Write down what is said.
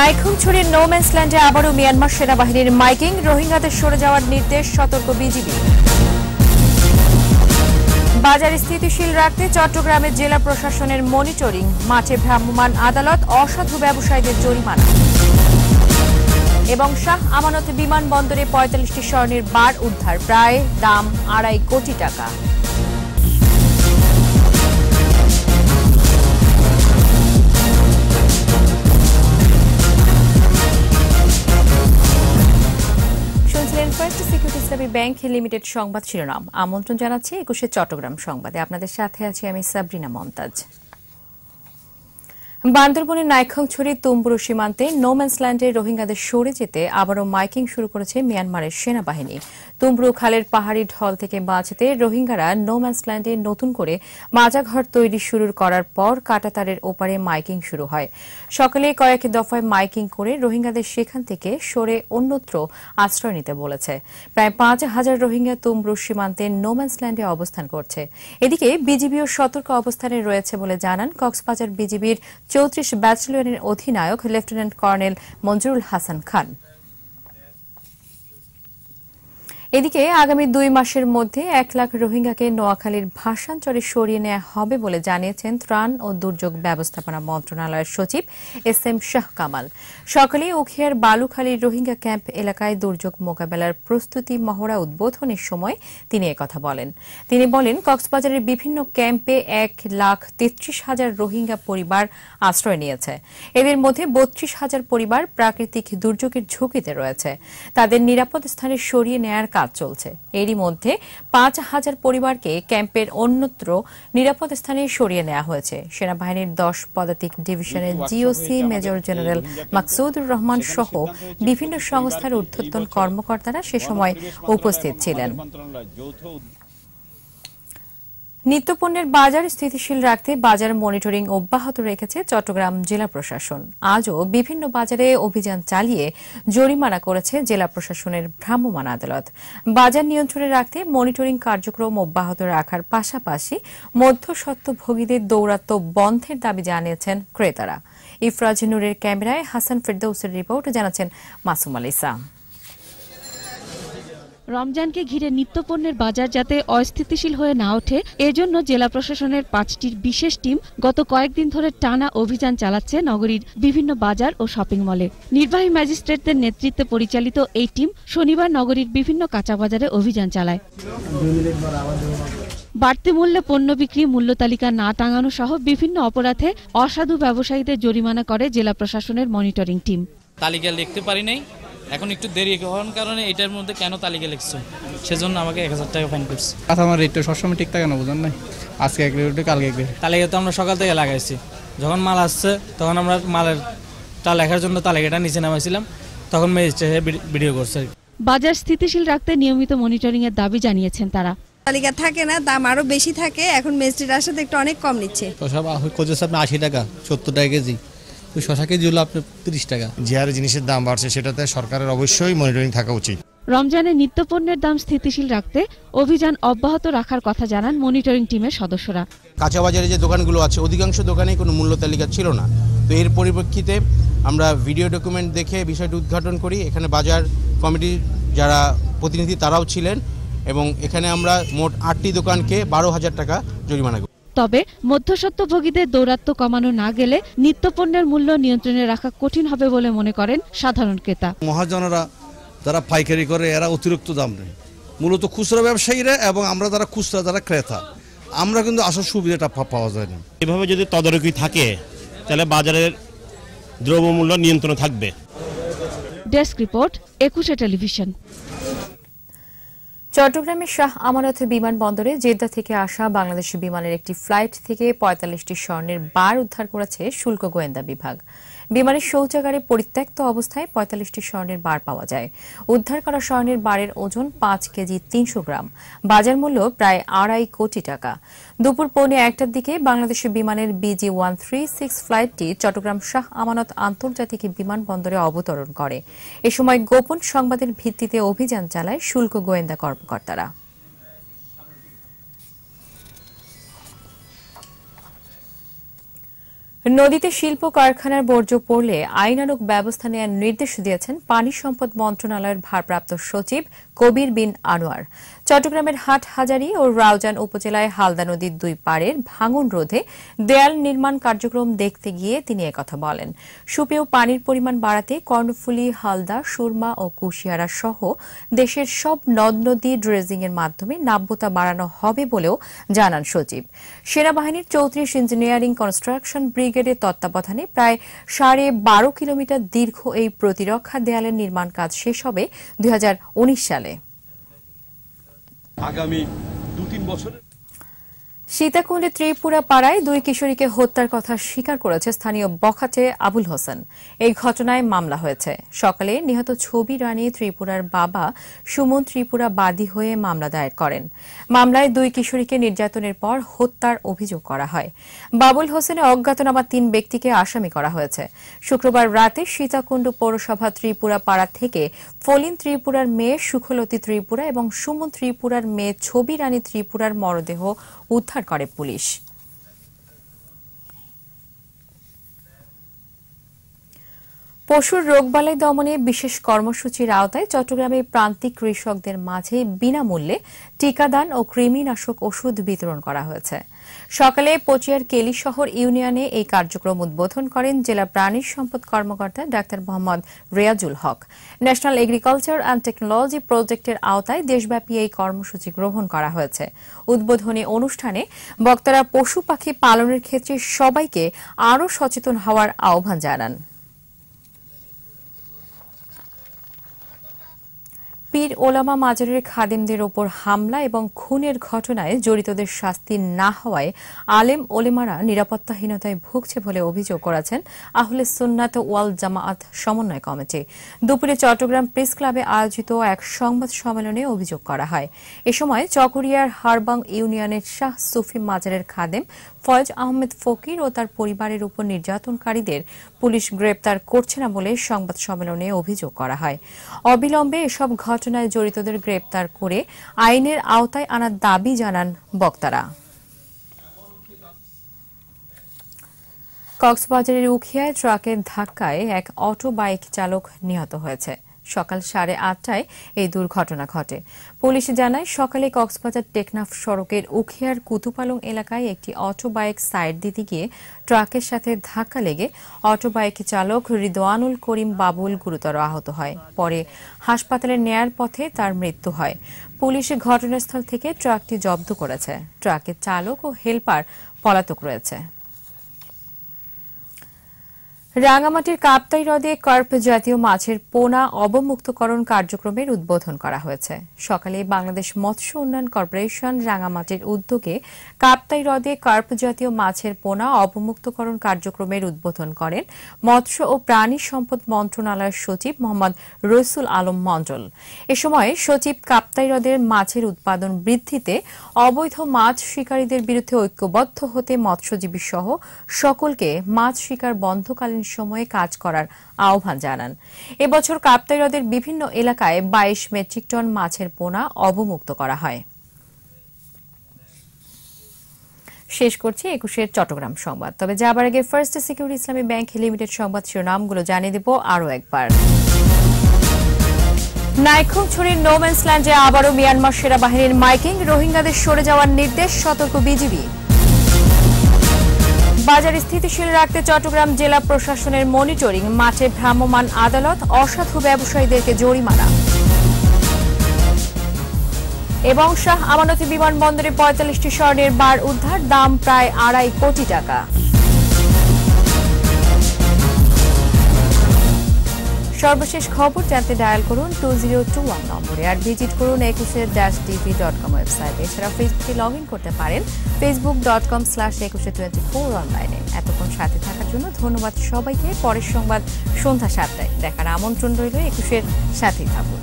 নাইখুমছড়ির নোম্যান্সল্যান্ডে আবারও মিয়ানমার সেনাবাহিনীর মাইকিং। রোহিঙ্গাদের সরে যাওয়ার নির্দেশ সতর্ক বিজিবি। বাজার স্থিতিশীল রাখতে চট্টগ্রামের জেলা প্রশাসনের মনিটরিং। মাঠে ভ্রাম্যমাণ আদালত, অসাধু ব্যবসায়ীদের জরিমানা। এবং শাহ আমানত বিমানবন্দরে পঁয়তাল্লিশটি স্বর্ণের বার উদ্ধার। প্রায় দাম আড়াই কোটি টাকা। First security Islami bank limited সংবাদ শিরোনাম। আমন্ত্রণ জানাচ্ছি একুশে চট্টগ্রাম সংবাদে। আপনাদের সাথে আছি আমি সাবরিনা মমতাজ। বান্দরবনের নাইখংছড়ি তুম্বুরু সীমান্তে নোম্যান্সল্যান্ডে রোহিঙ্গাদের সরে যেতে আবারও মাইকিং শুরু করেছে মিয়ানমারের সেনাবাহিনী। তুম্বুরু খালের পাহাড়ি ঢল থেকে বাঁচতে রোহিঙ্গারা নোম্যান্সল্যান্ডে নতুন করে মাজাঘর তৈরি শুরু করার পর কাটাতারের ওপারে মাইকিং শুরু হয়। সকালে কয়েক দফায় মাইকিং করে রোহিঙ্গাদের সেখান থেকে সরে অন্যত্র আশ্রয় নিতে বলেছে। প্রায় পাঁচ হাজার রোহিঙ্গা তুমরু সীমান্তে নোম্যান্সল্যান্ডে অবস্থান করছে। এদিকে বিজিবিও সতর্ক অবস্থানে রয়েছে বলে জানান কক্সবাজার বিজিবির চৌত্রিশ ব্যাটালিয়নের অধিনায়ক লেফটেন্যান্ট কর্নেল মঞ্জুরুল হাসান খান। এদিকে আগামী দুই মাসের মধ্যে এক লাখ রোহিঙ্গাকে নোয়াখালীর ভাষাঞ্চলে সরিয়ে নেওয়া হবে বলে জানিয়েছেন ত্রাণ ও দুর্যোগ ব্যবস্থাপনা মন্ত্রণালয়ের সচিব এস এম শাহ কামাল। সকালে উখিয়ার বালুখালীর রোহিঙ্গা ক্যাম্প এলাকায় দুর্যোগ মোকাবেলার প্রস্তুতি মহড়া উদ্বোধনের সময় তিনি একথা বলেন। তিনি বলেন, কক্সবাজারের বিভিন্ন ক্যাম্পে এক লাখ তেত্রিশ হাজার রোহিঙ্গা পরিবার আশ্রয় নিয়েছে। এদের মধ্যে বত্রিশ হাজার পরিবার প্রাকৃতিক দুর্যোগের ঝুঁকিতে রয়েছে। তাদের নিরাপদ স্থানে সরিয়ে নেয়ার কাজ চলছে। এরই মধ্যে পাঁচ হাজার পরিবারকে ক্যাম্পের অন্যত্র নিরাপদ স্থানে সরিয়ে নেওয়া হয়েছে। সেনাবাহিনীর দশ পদাতিক ডিভিশনের GOC major general Maksudur Rahman সহ বিভিন্ন সংস্থার ঊর্ধ্বতন কর্মকর্তারা সে সময় উপস্থিত ছিলেন। নিত্যপণ্যের বাজার স্থিতিশীল রাখতে বাজার মনিটরিং অব্যাহত রেখেছে চট্টগ্রাম জেলা প্রশাসন। আজও বিভিন্ন বাজারে অভিযান চালিয়ে জরিমানা করেছে জেলা প্রশাসনের ভ্রাম্যমাণ আদালত। বাজার নিয়ন্ত্রণে রাখতে মনিটরিং কার্যক্রম অব্যাহত রাখার পাশাপাশি মধ্যস্বত্বভোগীদের দৌরাত্ম্য বন্ধের দাবি জানিয়েছেন ক্রেতারা। ইফরাজ নূরের ক্যামেরায় হাসান ফেরদৌসের রিপোর্ট, জানাচ্ছেন মাসুম আলিসা রমজানকে ঘিরে নিত্যপণ্যের বাজার যাতে অস্থিতিশীল হয়ে না ওঠে, এজন্য জেলা প্রশাসনের পাঁচটির বিশেষ টিম গত কয়েকদিন ধরে টানা অভিযান চালাচ্ছে নগরীর বিভিন্ন বাজার ও শপিং মলে। নির্বাহী ম্যাজিস্ট্রেটদের নেতৃত্বে পরিচালিত এই টিম শনিবার নগরীর বিভিন্ন কাঁচা বাজারে অভিযান চালায়। বাড়তি মূল্যে পণ্য বিক্রি, মূল্য তালিকা না টাঙানো সহ বিভিন্ন অপরাধে অসাধু ব্যবসায়ীদের জরিমানা করে জেলা প্রশাসনের মনিটরিং টিম। তালিকা লিখতে পারি নাই। এখন একটু দেরি হওয়ার কারণে এটার মধ্যে কেন তালিকা লিখছো? সেজন্য আমাকে এক হাজার টাকা ফাইন করছে। কথা আমার রেটটা সবসময় ঠিক থাকে না বুঝেন নাই? আজকে এক রেট কালকে এক রেট তালিকা তো আমরা সকাল থেকে লাগাইছি। যখন মাল আসছে তখন আমরা মালের তা লেখার জন্য তালিকাটা নিচে নামাইছিলাম তখন ম্যাজিস্ট্রেট ভিডিও করছে আর কি। বাজার স্থিতিশীল রাখতে নিয়মিত মনিটরিং এর দাবি জানিয়েছেন তারা। তালিকা থাকে না দাম আরও বেশি থাকে এখন মেস্ট্রির আসাতে একটু অনেক কম নিচ্ছে। শশা কোচের আপনি আশি টাকা সত্তর টাকা কেজি। ওই শশা কেজি হলো আপনার তিরিশ টাকা। যে হারে জিনিসের দাম বাড়ছে সেটাতে সরকারের অবশ্যই মনিটরিং থাকা উচিত। রমজানে নিত্যপণ্যের দাম স্থিতিশীল রাখতে অভিযান অব্যাহত রাখার কথা জানান মনিটরিং টিমের সদস্যরা। কাঁচা বাজারে যে দোকানগুলো আছে অধিকাংশ দোকানেই কোনো মূল্য তালিকা ছিল না। তো এর পরিপ্রেক্ষিতে আমরা ভিডিও ডকুমেন্ট দেখে বিষয়টি উদ্ঘাটন করি। এখানে বাজার কমিটির যারা প্রতিনিধি তারাও ছিলেন এবং এখানে আমরা মোট আটটি দোকানকে বারো হাজার টাকা জরিমানা করি তবে মধ্যস্বত্বভোগীদের দৌরাত্ম্য কমানো না গেলে নিত্যপণ্যের মূল্য নিয়ন্ত্রণে রাখা কঠিন হবে বলে মনে করেন সাধারণ ক্রেতা। মহাজনরা যারা পাইকারি করে এরা অতিরিক্ত দাম নেয়। মূলত খুচরা ব্যবসায়ীরা এবং আমরা যারা খুচরা যারা ক্রেতা আমরা কিন্তু আসল সুবিধাটা পাওয়া যায় না। এভাবে যদি তদারকি থাকে তাহলে বাজারের দ্রব্যমূল্য নিয়ন্ত্রণ থাকবে। Desk report Ekushey television. চট্টগ্রামের শাহ আমানত বিমানবন্দরে জেদ্দা থেকে আসা বাংলাদেশী বিমানের একটি ফ্লাইট থেকে পঁয়তাল্লিশটি স্বর্ণের বার উদ্ধার করেছে শুল্ক গোয়েন্দা বিভাগ। বিমানের শৌচাগারে পরিত্যক্ত অবস্থায় পঁয়তাল্লিশটি স্বর্ণের বার পাওয়া যায়। উদ্ধার করা স্বর্ণের বারের ওজন পাঁচ কেজি তিনশো গ্রাম। বাজার মূল্য প্রায় আড়াই কোটি টাকা। দুপুর পৌনে একটার দিকে বাংলাদেশি বিমানের বিজি ওয়ান থ্রি সিক্স ফ্লাইটটি চট্টগ্রাম শাহ আমানত আন্তর্জাতিক বিমানবন্দরে অবতরণ করে। এ সময় গোপন সংবাদের ভিত্তিতে অভিযান চালায় শুল্ক গোয়েন্দা কর্মকর্তারা। নদীতে শিল্প কারখানার বর্জ্য পড়লে আইনানুক ব্যবস্থা নেওয়ার নির্দেশ দিয়েছেন পানি সম্পদ মন্ত্রণালয়ের ভারপ্রাপ্ত সচিব কবির বিন আনোয়ার। চট্টগ্রামের হাটহাজারী ও রাউজান উপজেলায় হালদা নদীর দুই পাড়ের ভাঙন রোধে দেয়াল নির্মাণ কার্যক্রম দেখতে গিয়ে তিনি একথা বলেন। সুপেয় পানির পরিমাণ বাড়াতে কর্ণফুলী, হালদা, সুরমা ও কুশিয়ারা সহ দেশের সব নদ নদী ড্রেজিংয়ের মাধ্যমে নাব্যতা বাড়ানো হবে বলেও জানান সচিব। সেনাবাহিনীর চৌত্রিশ ইঞ্জিনিয়ারিং কনস্ট্রাকশন ব্রিগেডের তত্ত্বাবধানে প্রায় সাড়ে বারো কিলোমিটার দীর্ঘ এই প্রতিরক্ষা দেয়ালের নির্মাণ কাজ শেষ হবে দুই হাজার উনিশ সালে। আগামী দু তিন বছরে সীতাকুণ্ডে ত্রিপুরা পাড়ায় দুই কিশোরীকে হত্যার কথা স্বীকার করেছে স্থানীয় বখাটে আবুল হোসেন। এই ঘটনায় মামলা হয়েছে। সকালে নিহত ছবি রানী ত্রিপুরার বাবা সুমন ত্রিপুরা বাদী হয়ে মামলা দায়ের করেন। মামলায় দুই কিশোরীকে নির্যাতনের পর হত্যার অভিযোগ করা হয়। বাবুল হোসেনের অজ্ঞাতনামা তিন ব্যক্তিকে আসামি করা হয়েছে। শুক্রবার রাতে সীতাকুণ্ড পৌরসভা ত্রিপুরা পাড়া থেকে ফলিন ত্রিপুরার মেয়ে সুখলতী ত্রিপুরা এবং সুমন ত্রিপুরার মেয়ে ছবি রানী ত্রিপুরার মরদেহ উদ্ধার করে পুলিশ। পশুর রোগবালাই দমনে বিশেষ কর্মসূচির আওতায় চট্টগ্রামে প্রান্তিক কৃষকদের মাঝে বিনামূল্যে টিকাদান ও কৃমিনাশক ওষুধ বিতরণ করা হয়েছে। সকালে পচিয়ার কেলি শহর ইউনিয়নে এই কার্যক্রম উদ্বোধন করেন জেলা প্রাণী সম্পদ কর্মকর্তা doctor Mohammad Reazul Haque. National agriculture and technology প্রজেক্টের আওতায় দেশব্যাপী এই কর্মসূচি গ্রহণ করা হয়েছে। উদ্বোধনী অনুষ্ঠানে বক্তারা পশু পাখি পালনের ক্ষেত্রে সবাইকে আরও সচেতন হওয়ার আহ্বান জানান। পীর ওলামা মাজারের খাদেমদের ওপর হামলা এবং খুনের ঘটনায় জড়িতদের শাস্তি না হওয়ায় আলেম ওলেমারা নিরাপত্তাহীনতায় ভুগছে বলে অভিযোগ করেছেন আহলে সুন্নাত ওয়াল জামায়াত সমন্বয় কমিটি। দুপুরে চট্টগ্রাম প্রেস ক্লাবে আয়োজিত এক সংবাদ সম্মেলনে অভিযোগ করা হয়। এ সময় চকরিয়ার হারবাং ইউনিয়নের শাহ সুফি মাজারের খাদেম ফয়েজ আহমেদ ফকির ও তার পরিবারের উপর নির্যাতনকারীদের পুলিশ গ্রেপ্তার করছে না বলে সংবাদ সম্মেলনে অভিযোগ করা হয়। অবিলম্বে এসব ঘটনায় জড়িতদের গ্রেপ্তার করে আইনের আওতায় আনার দাবি জানান বক্তারা। কক্সবাজারের উখিয়ায় ট্রাকের ধাক্কায় এক অটো বাইক চালক নিহত হয়েছে। সকাল সাড়ে আটটায় এই দুর্ঘটনা ঘটে। পুলিশ জানায়, সকালে কক্সবাজার টেকনাফ সড়কের উখিয়ার কুতুপালং এলাকায় একটি অটো বাইক সাইড দিতে গিয়ে ট্রাকের সাথে ধাক্কা লেগে অটো বাইক চালক রিদোয়ানুল করিম বাবুল গুরুতর আহত হয়। পরে হাসপাতালে নেয়ার পথে তার মৃত্যু হয়। পুলিশ ঘটনাস্থল থেকে ট্রাকটি জব্দ করেছে। ট্রাকের চালক ও হেলপার পলাতক রয়েছে। রাঙামাটির কাপ্তাই হ্রদে কার্প জাতীয় মাছের পোনা অবমুক্তকরণ কার্যক্রমের উদ্বোধন করা হয়েছে। সকালে বাংলাদেশ মৎস্য উন্নয়ন কর্পোরেশন রাঙামাটির উদ্যোগে কাপ্তাই হ্রদে কার্প জাতীয় মাছের পোনা অবমুক্তকরণ কার্যক্রমের উদ্বোধন করেন মৎস্য ও প্রাণী সম্পদ মন্ত্রণালয়ের সচিব মোহাম্মদ রসুল আলম মণ্ডল। এ সময় সচিব কাপ্তাই হ্রদের মাছের উৎপাদন বৃদ্ধিতে অবৈধ মাছ শিকারীদের বিরুদ্ধে ঐক্যবদ্ধ হতে মৎস্যজীবী সহ সকলকে মাছ শিকার বন্ধকালীন সময়ে কাজ করার আহ্বান জানান। এবছর কাপ্তাই হ্রদের বিভিন্ন এলাকায় বাইশ মেট্রিক টন মাছের পোনা অবমুক্ত করা হয়। শেষ করছি একুশের চট্টগ্রাম সংবাদ। তবে যাবার আগে first security Islami bank limited সংবাদ শিরোনামগুলো জানিয়ে দেব আরও একবার। নাইখুংছড়ির নোম্যান্স ল্যান্ডে আবারও মিয়ানমার সেনাবাহিনীর মাইকিং। রোহিঙ্গাদের সরে যাওয়ার নির্দেশ সতর্ক বিজিবি। বাজার স্থিতিশীল রাখতে চট্টগ্রাম জেলা প্রশাসনের মনিটরিং, মাঠে ভ্রাম্যমাণ আদালত, অসাধু ব্যবসায়ীদেরকে জরিমানা। এবং শাহ আমানতি বিমানবন্দরে পঁয়তাল্লিশটি স্বর্ণের বার উদ্ধার, দাম প্রায় আড়াই কোটি টাকা। সর্বশেষ খবর জানতে ডায়াল করুন টু জিরো টু ওয়ান নম্বরে আর ভিজিট করুন একুশের ড্যাশ টিভি ডট কম ওয়েবসাইটে। এছাড়া ফেসবুকে লগ ইন করতে পারেন Facebook dot com slash Ekushey twenty four অনলাইনে এতক্ষণ সাথে থাকার জন্য ধন্যবাদ সবাইকে। পরের সংবাদ সন্ধ্যা সাতটায়। দেখার আমন্ত্রণ রইল একুশের সাথেই থাকুন।